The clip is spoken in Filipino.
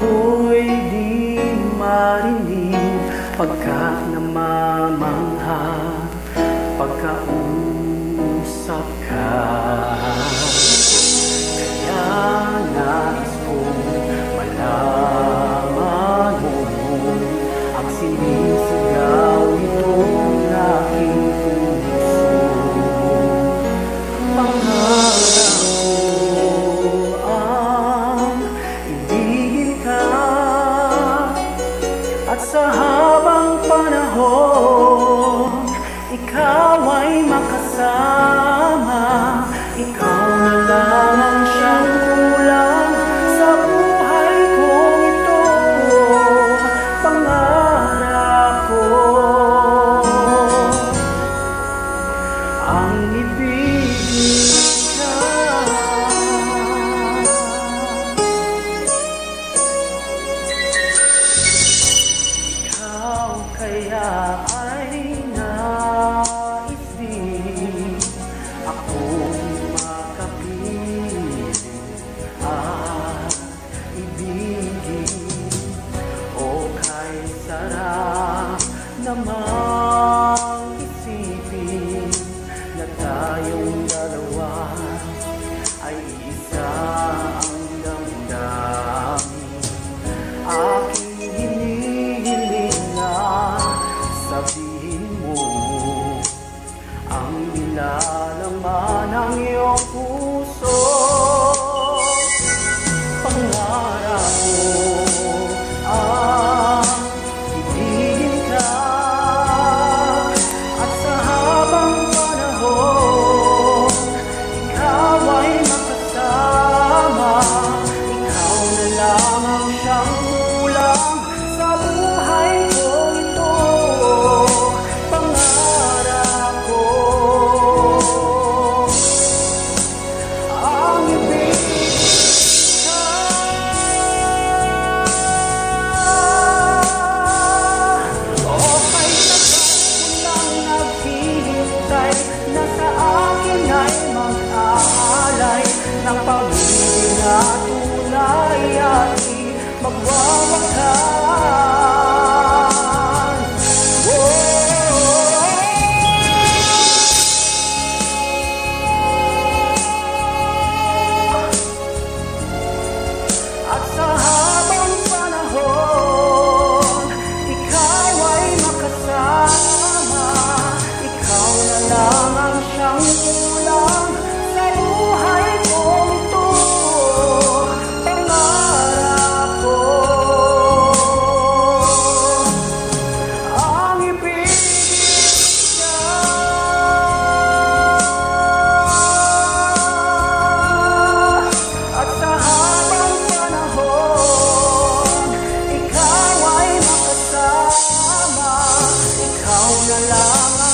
ko'y di marinig. Pagkat namamangha Pagkausap ka. Kaya nais kong malaman mo Ang sinisigaw Ikaw ay makasama. Ikaw na lamang siyang kulang. Sa buhay kong ito Pangarap ko. Ang ibig Ikaw kaya aking hinihiling sabihin mo ang nilalaman ng iyong puso ng pag-ibig na tunay at di magwawakan. Oh, oh, oh. At sa habang panahon, ikaw ay makasama, ikaw na lang ang siyang kulang. Ikaw lang